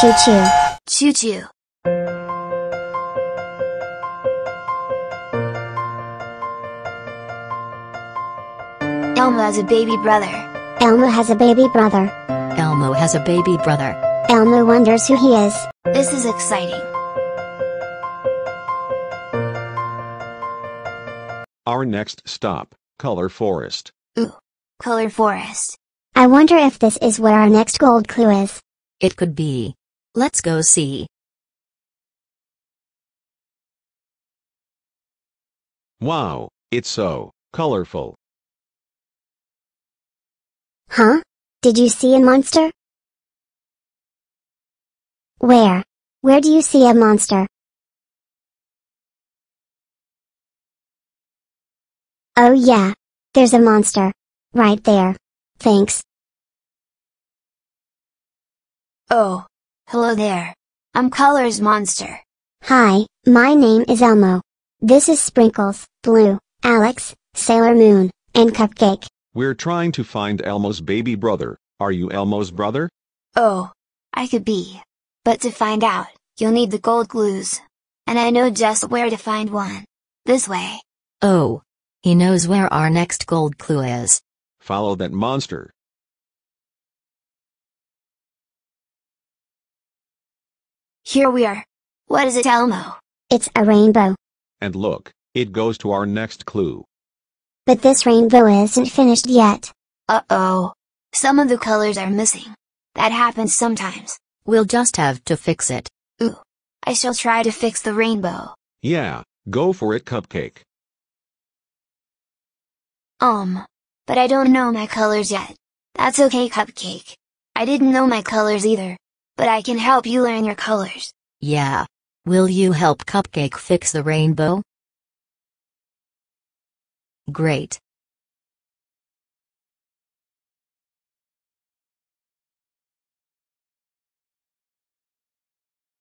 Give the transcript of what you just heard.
Choo choo. Choo choo. Elmo has a baby brother. Elmo has a baby brother. Elmo has a baby brother. Elmo wonders who he is. This is exciting. Our next stop, Color Forest. Ooh. Color forest. I wonder if this is where our next gold clue is. It could be. Let's go see. Wow, it's so colorful. Huh? Did you see a monster? Where? Where do you see a monster? Oh yeah. There's a monster. Right there. Thanks. Oh. Hello there. I'm Colors Monster. Hi, my name is Elmo. This is Sprinkles, Blue, Alex, Sailor Moon, and Cupcake. We're trying to find Elmo's baby brother. Are you Elmo's brother? Oh. I could be. But to find out, you'll need the gold glues. And I know just where to find one. This way. Oh. He knows where our next gold clue is. Follow that monster. Here we are. What is it, Elmo? It's a rainbow. And look, it goes to our next clue. But this rainbow isn't finished yet. Uh-oh. Some of the colors are missing. That happens sometimes. We'll just have to fix it. Ooh. I shall try to fix the rainbow. Yeah, go for it, Cupcake. Um. But I don't know my colors yet. That's okay, Cupcake. I didn't know my colors either. But I can help you learn your colors. Yeah. Will you help Cupcake fix the rainbow? Great.